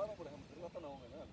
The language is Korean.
바람으로 한번 들어갔다 나오면은